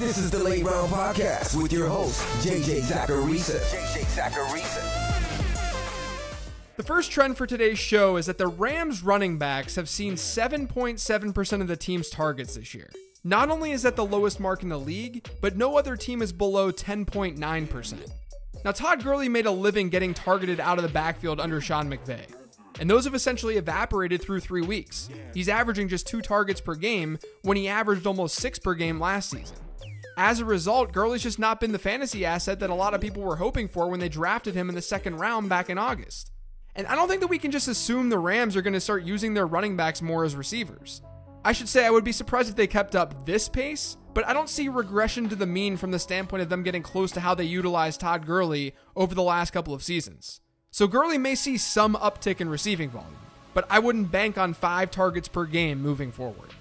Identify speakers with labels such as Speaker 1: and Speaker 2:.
Speaker 1: This is the Late Round Podcast with your host, JJ Zachariason. JJ Zachariason.
Speaker 2: The first trend for today's show is that the Rams running backs have seen 7.7% of the team's targets this year. Not only is that the lowest mark in the league, but no other team is below 10.9%. Now, Todd Gurley made a living getting targeted out of the backfield under Sean McVay and those have essentially evaporated through three weeks. He's averaging just two targets per game when he averaged almost six per game last season. As a result, Gurley's just not been the fantasy asset that a lot of people were hoping for when they drafted him in the second round back in August. And I don't think that we can just assume the Rams are going to start using their running backs more as receivers. I should say I would be surprised if they kept up this pace, but I don't see regression to the mean from the standpoint of them getting close to how they utilized Todd Gurley over the last couple of seasons. So Gurley may see some uptick in receiving volume, but I wouldn't bank on five targets per game moving forward.